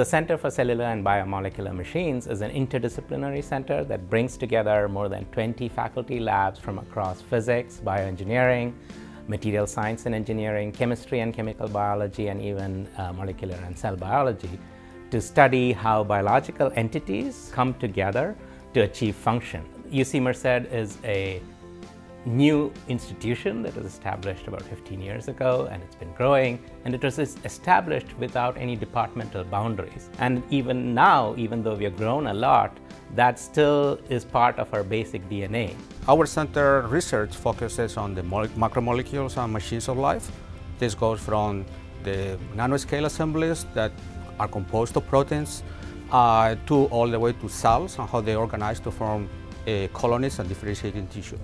The Center for Cellular and Biomolecular Machines is an interdisciplinary center that brings together more than 20 faculty labs from across physics, bioengineering, material science and engineering, chemistry and chemical biology, and even uh, molecular and cell biology to study how biological entities come together to achieve function. UC Merced is a new institution that was established about 15 years ago and it's been growing and it was established without any departmental boundaries. And even now, even though we have grown a lot, that still is part of our basic DNA. Our center research focuses on the macromolecules and machines of life. This goes from the nanoscale assemblies that are composed of proteins uh, to all the way to cells and how they organize to form uh, colonies and differentiating tissue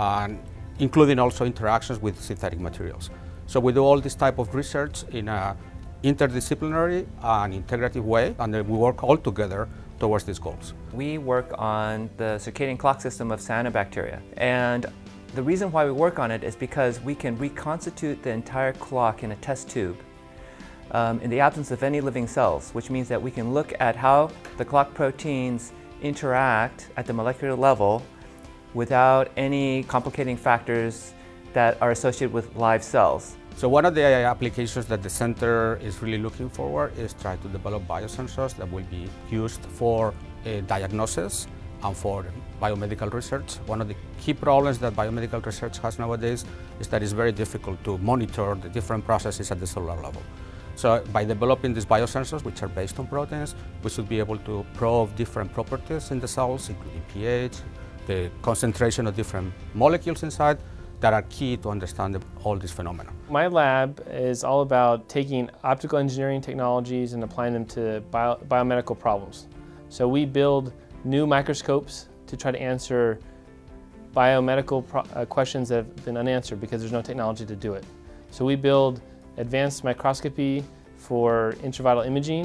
and including also interactions with synthetic materials. So we do all this type of research in an interdisciplinary and integrative way, and then we work all together towards these goals. We work on the circadian clock system of cyanobacteria, and the reason why we work on it is because we can reconstitute the entire clock in a test tube um, in the absence of any living cells, which means that we can look at how the clock proteins interact at the molecular level without any complicating factors that are associated with live cells. So one of the applications that the center is really looking for is try to develop biosensors that will be used for uh, diagnosis and for biomedical research. One of the key problems that biomedical research has nowadays is that it's very difficult to monitor the different processes at the cellular level. So by developing these biosensors, which are based on proteins, we should be able to probe different properties in the cells, including pH, the concentration of different molecules inside that are key to understand all these phenomena. My lab is all about taking optical engineering technologies and applying them to bio, biomedical problems. So we build new microscopes to try to answer biomedical uh, questions that have been unanswered because there's no technology to do it. So we build advanced microscopy for intravital imaging.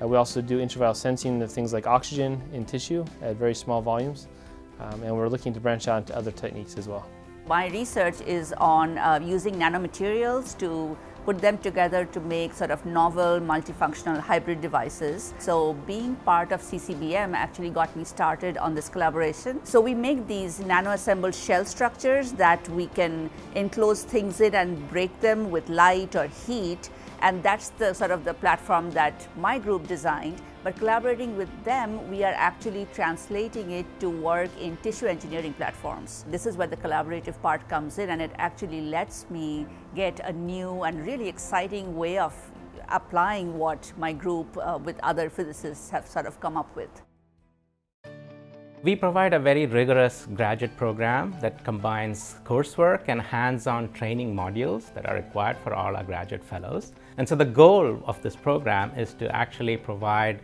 Uh, we also do intravital sensing of things like oxygen in tissue at very small volumes. Um, and we're looking to branch out into other techniques as well. My research is on uh, using nanomaterials to put them together to make sort of novel multifunctional hybrid devices. So being part of CCBM actually got me started on this collaboration. So we make these nano-assembled shell structures that we can enclose things in and break them with light or heat and that's the sort of the platform that my group designed. But collaborating with them, we are actually translating it to work in tissue engineering platforms. This is where the collaborative part comes in and it actually lets me get a new and really exciting way of applying what my group uh, with other physicists have sort of come up with. We provide a very rigorous graduate program that combines coursework and hands-on training modules that are required for all our graduate fellows. And so the goal of this program is to actually provide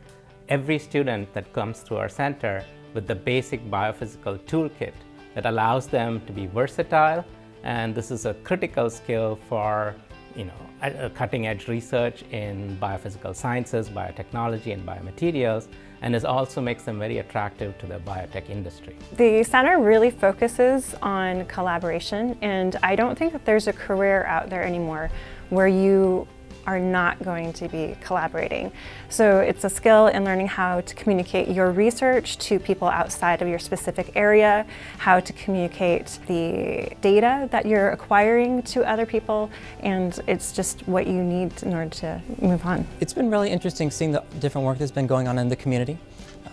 every student that comes to our center with the basic biophysical toolkit that allows them to be versatile and this is a critical skill for you know, cutting edge research in biophysical sciences, biotechnology, and biomaterials, and this also makes them very attractive to the biotech industry. The center really focuses on collaboration, and I don't think that there's a career out there anymore where you are not going to be collaborating. So it's a skill in learning how to communicate your research to people outside of your specific area, how to communicate the data that you're acquiring to other people, and it's just what you need in order to move on. It's been really interesting seeing the different work that's been going on in the community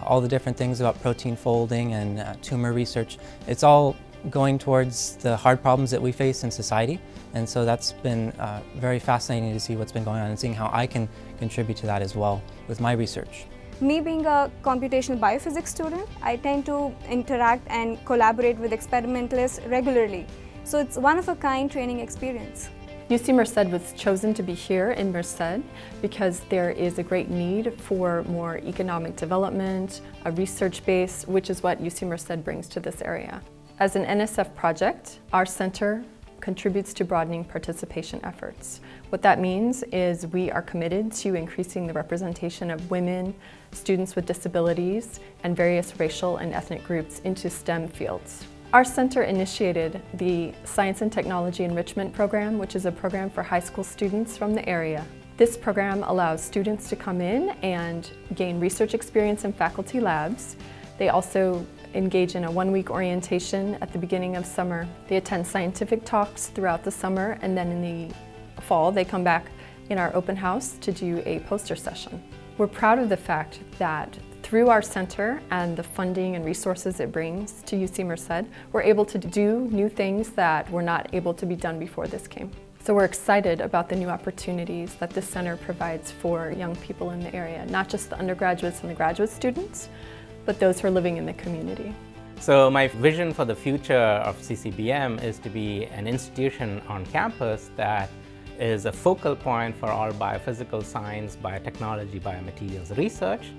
all the different things about protein folding and uh, tumor research. It's all going towards the hard problems that we face in society. And so that's been uh, very fascinating to see what's been going on and seeing how I can contribute to that as well with my research. Me being a computational biophysics student, I tend to interact and collaborate with experimentalists regularly. So it's one of a kind training experience. UC Merced was chosen to be here in Merced because there is a great need for more economic development, a research base, which is what UC Merced brings to this area. As an NSF project, our center contributes to broadening participation efforts. What that means is we are committed to increasing the representation of women, students with disabilities, and various racial and ethnic groups into STEM fields. Our center initiated the Science and Technology Enrichment Program, which is a program for high school students from the area. This program allows students to come in and gain research experience in faculty labs. They also engage in a one-week orientation at the beginning of summer. They attend scientific talks throughout the summer and then in the fall they come back in our open house to do a poster session. We're proud of the fact that through our center and the funding and resources it brings to UC Merced, we're able to do new things that were not able to be done before this came. So we're excited about the new opportunities that this center provides for young people in the area, not just the undergraduates and the graduate students, but those who are living in the community. So my vision for the future of CCBM is to be an institution on campus that is a focal point for all biophysical science, biotechnology, biomaterials research,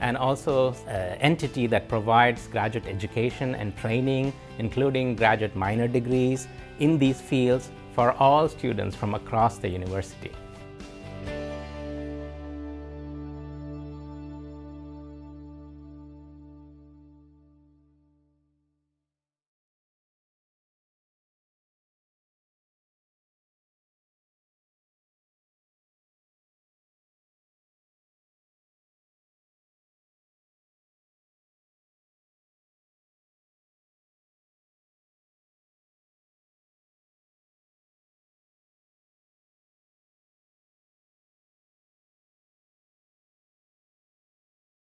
and also an entity that provides graduate education and training, including graduate minor degrees in these fields for all students from across the university.